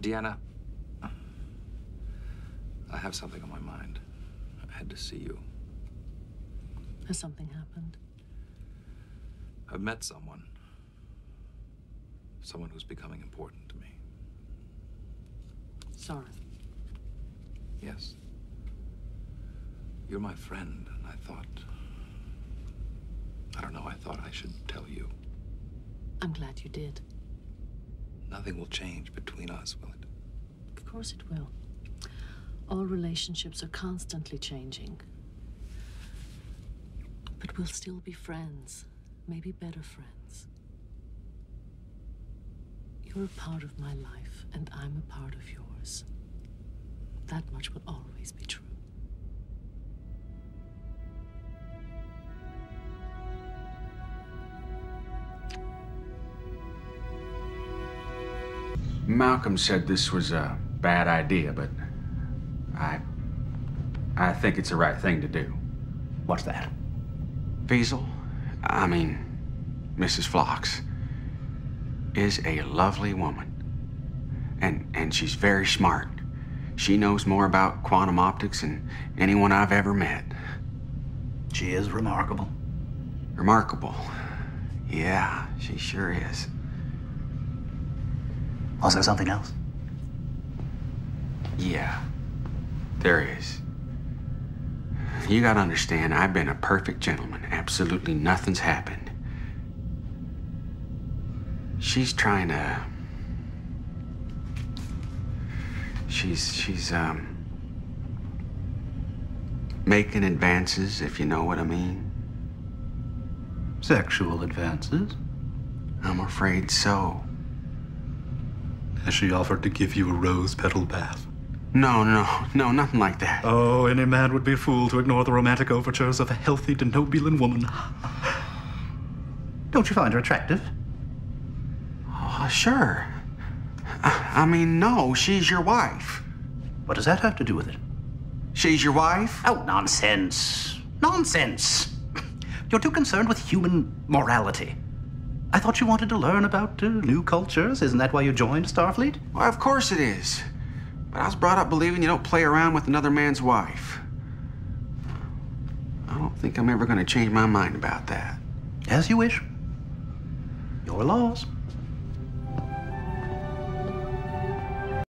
Deanna, I have something on my mind. I had to see you. Has something happened? I've met someone. Someone who's becoming important to me. Sorry. Yes. You're my friend, and I thought. I don't know, I thought I should tell you. I'm glad you did. Nothing will change between us, will it? Of course it will. All relationships are constantly changing. But we'll still be friends. Maybe better friends. You're a part of my life, and I'm a part of yours. That much will always be Malcolm said this was a bad idea, but I. I think it's the right thing to do. What's that? Feezal, I mean, Mrs. Phlox, is a lovely woman. And, and she's very smart. She knows more about quantum optics than anyone I've ever met. She is remarkable. Remarkable. Yeah, she sure is. Was there something else? Yeah, there is. You gotta understand, I've been a perfect gentleman. Absolutely nothing's happened. She's trying to. She's, she's, um. making advances, if you know what I mean. Sexual advances? I'm afraid so. Has she offered to give you a rose petal bath? No, no, no, nothing like that. Oh, any man would be a fool to ignore the romantic overtures of a healthy, Denobulan woman. Don't you find her attractive? Oh, sure. I, I mean, no, she's your wife. What does that have to do with it? She's your wife? Oh, nonsense. Nonsense. You're too concerned with human morality. I thought you wanted to learn about uh, new cultures. Isn't that why you joined Starfleet? Well, of course it is. But I was brought up believing you don't play around with another man's wife. I don't think I'm ever going to change my mind about that. As you wish. Your laws.